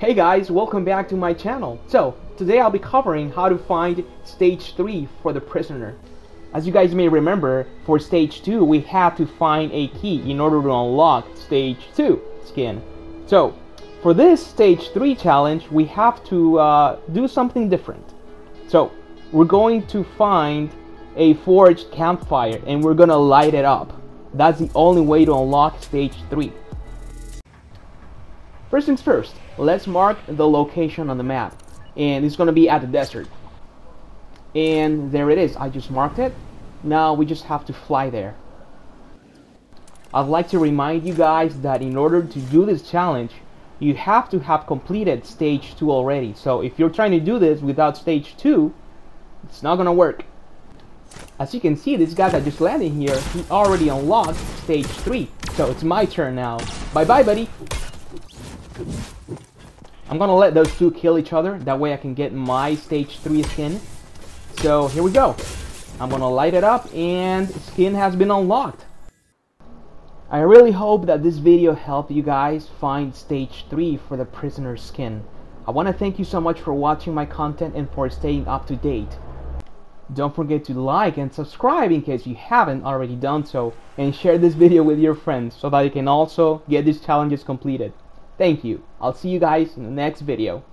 Hey guys, welcome back to my channel. So, today I'll be covering how to find stage 3 for the prisoner. As you guys may remember, for stage 2 we have to find a key in order to unlock stage 2 skin. So, for this stage 3 challenge, we have to uh, do something different. So, we're going to find a forged campfire and we're gonna light it up. That's the only way to unlock stage 3. First things first, let's mark the location on the map. And it's gonna be at the desert. And there it is, I just marked it. Now we just have to fly there. I'd like to remind you guys that in order to do this challenge, you have to have completed stage 2 already. So if you're trying to do this without stage 2, it's not gonna work. As you can see, this guy that just landed here, he already unlocked stage 3. So it's my turn now. Bye bye, buddy. I'm gonna let those two kill each other. That way I can get my stage 3 skin. So here we go. I'm gonna light it up and skin has been unlocked. I really hope that this video helped you guys find stage 3 for the prisoner skin. I want to thank you so much for watching my content and for staying up to date. Don't forget to like and subscribe in case you haven't already done so and share this video with your friends so that you can also get these challenges completed. Thank you. I'll see you guys in the next video.